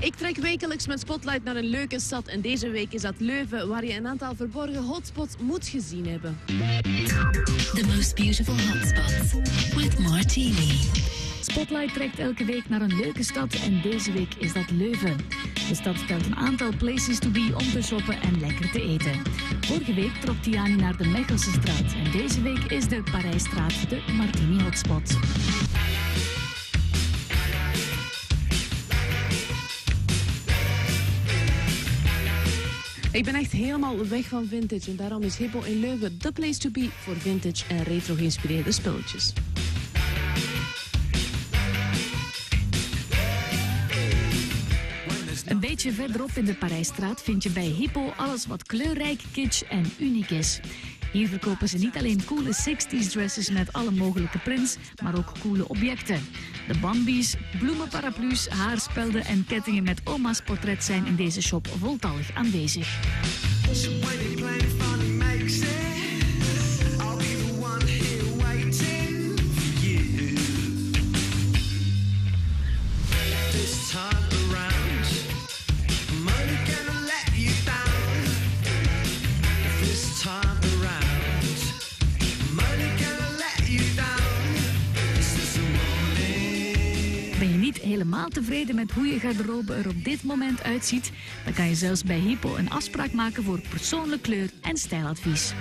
Ik trek wekelijks mijn spotlight naar een leuke stad en deze week is dat Leuven, waar je een aantal verborgen hotspots moet gezien hebben. The most beautiful hotspots with Martini. Spotlight trekt elke week naar een leuke stad en deze week is dat Leuven. De stad stelt een aantal places to be om te shoppen en lekker te eten. Vorige week trok Tiani naar de Mechelse straat en deze week is de Parijsstraat de Martini hotspot. Ik ben echt helemaal weg van vintage en daarom is Hippo in Leuven the place to be voor vintage en retro geïnspireerde spulletjes. Een beetje verderop in de Parijsstraat vind je bij Hippo alles wat kleurrijk, kitsch en uniek is. Hier verkopen ze niet alleen coole 60s dresses met alle mogelijke prints, maar ook coole objecten. De Bambi's, bloemenparaplu's, haarspelden en kettingen met oma's portret zijn in deze shop voltallig aanwezig. This Ben je niet helemaal tevreden met hoe je garderobe er op dit moment uitziet? Dan kan je zelfs bij Hippo een afspraak maken voor persoonlijk kleur- en stijladvies.